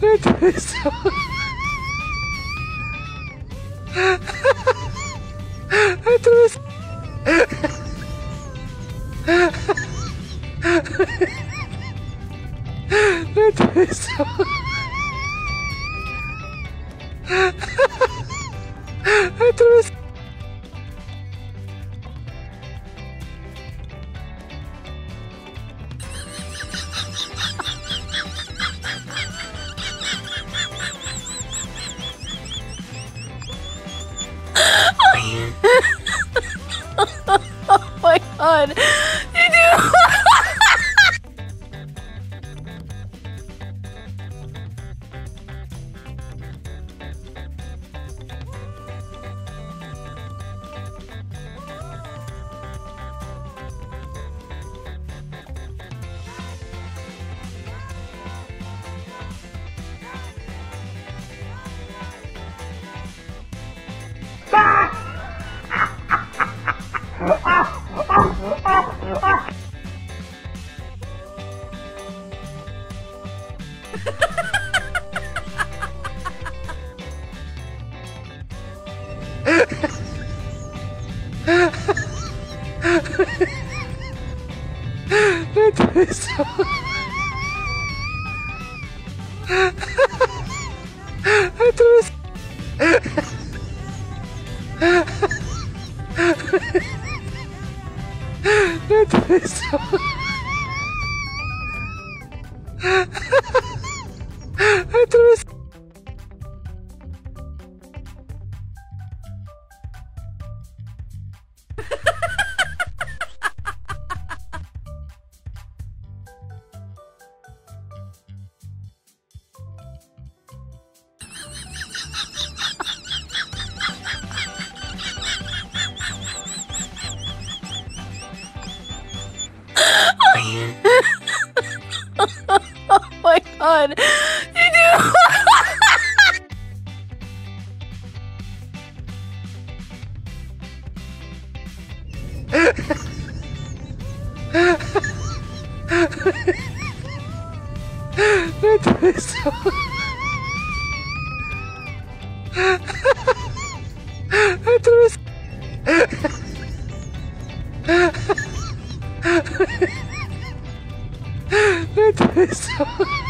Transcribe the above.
that is so. that is. that is. God. that is so. that is. that is so. Oh my god. Do. 됐어. I threw his. I.